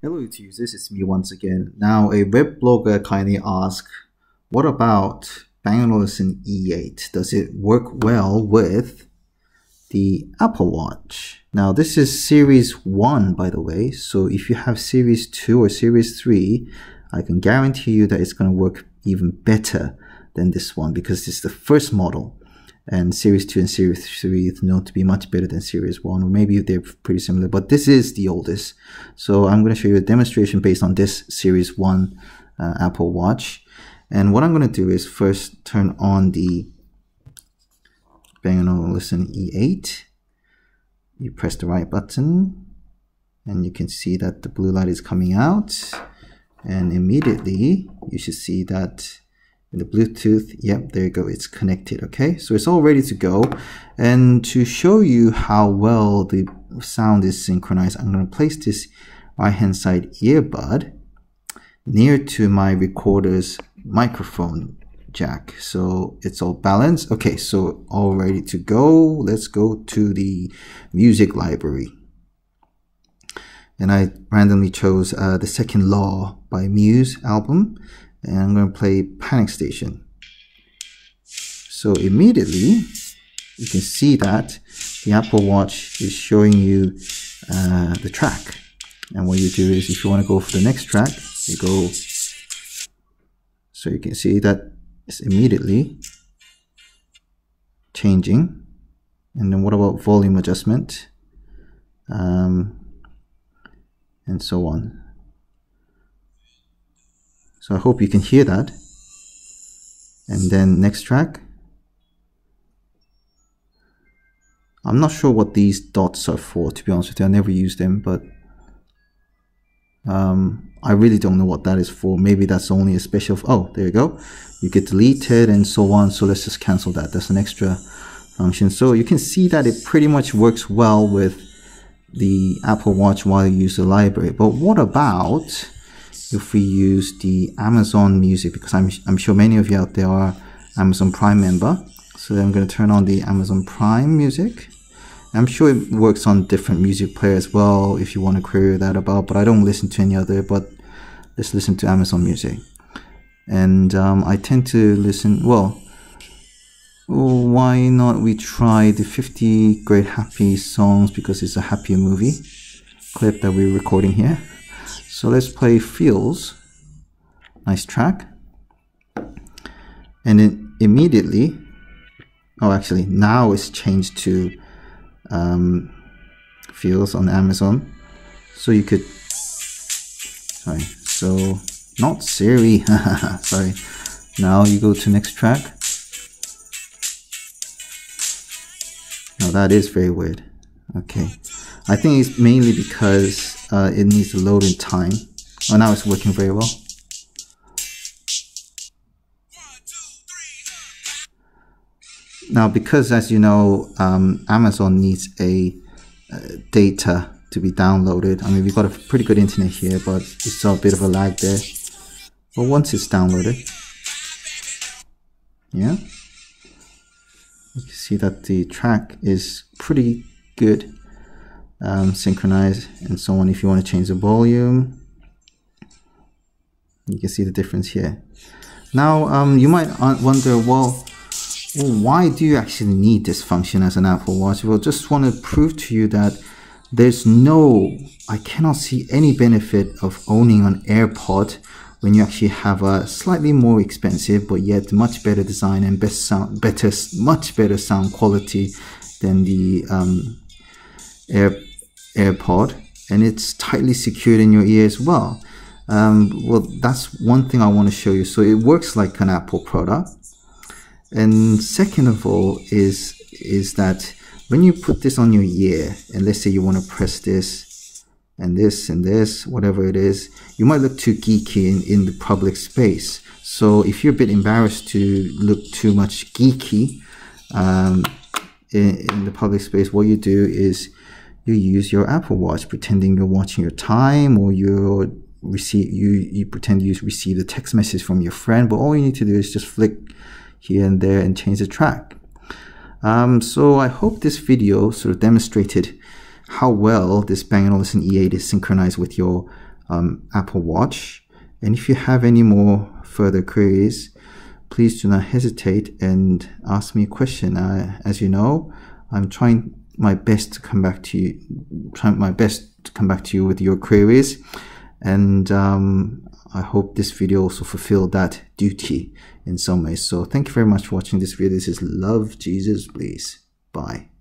Hello YouTube, this is me once again. Now a web blogger kindly asked, what about Bang & Olufsen E8? Does it work well with the Apple Watch? Now this is series 1 by the way, so if you have series 2 or series 3, I can guarantee you that it's going to work even better than this one because it's the first model and series 2 and series 3 is known to be much better than series 1 or maybe they're pretty similar but this is the oldest. So i'm going to show you a demonstration based on this series 1 uh, apple watch. And what i'm going to do is first turn on the Bang & Olufsen E8 you press the right button and you can see that the blue light is coming out. And immediately you should see that the Bluetooth, yep, there you go, it's connected, okay? So it's all ready to go. And to show you how well the sound is synchronized, I'm gonna place this right-hand side earbud near to my recorder's microphone jack. So it's all balanced. Okay, so all ready to go. Let's go to the music library. And I randomly chose uh, the Second Law by Muse album and I'm going to play Panic Station. So immediately you can see that the Apple Watch is showing you uh, the track. And what you do is if you want to go for the next track, you go. So you can see that it's immediately changing. And then what about volume adjustment? Um, and so on. So I hope you can hear that. And then next track. I'm not sure what these dots are for, to be honest with you. I never used them, but um, I really don't know what that is for. Maybe that's only a special. Oh, there you go. You get deleted and so on. So let's just cancel that. That's an extra function. So you can see that it pretty much works well with the Apple Watch while you use the library. But what about if we use the Amazon Music because I'm, I'm sure many of you out there are Amazon Prime member. So I'm going to turn on the Amazon Prime Music. I'm sure it works on different music player as well if you want to query that about, but I don't listen to any other, but let's listen to Amazon Music. And um, I tend to listen, well, why not we try the 50 great happy songs because it's a happier movie clip that we're recording here. So let's play Feels. Nice track. And then immediately, oh, actually, now it's changed to um, Feels on Amazon. So you could, sorry, so not Siri, sorry. Now you go to next track. Now that is very weird. Okay. I think it's mainly because uh, it needs to load in time. Oh, now it's working very well. Now, because as you know, um, Amazon needs a uh, data to be downloaded. I mean, we've got a pretty good internet here, but it's a bit of a lag there. But once it's downloaded, yeah, you can see that the track is pretty good um, synchronize and so on. If you want to change the volume you can see the difference here. Now um, you might wonder well, well why do you actually need this function as an Apple Watch? Well just want to prove to you that there's no I cannot see any benefit of owning an AirPod when you actually have a slightly more expensive but yet much better design and best sound better much better sound quality than the um, Air AirPod and it's tightly secured in your ear as well. Um, well, that's one thing I want to show you. So it works like an Apple product. And second of all is, is that when you put this on your ear and let's say you want to press this and this and this, whatever it is, you might look too geeky in, in the public space. So if you're a bit embarrassed to look too much geeky um, in, in the public space, what you do is you use your Apple Watch pretending you're watching your time or you receive you you pretend you receive the text message from your friend but all you need to do is just flick here and there and change the track um, so I hope this video sort of demonstrated how well this Bang & Olufsen E8 is synchronized with your um, Apple Watch. And if you have any more further queries, please do not hesitate and ask me a question. As you know, I'm trying my best to come back to you, trying my best to come back to you with your queries. And um, I hope this video also fulfilled that duty in some ways. So thank you very much for watching this video. This is Love Jesus, please. Bye.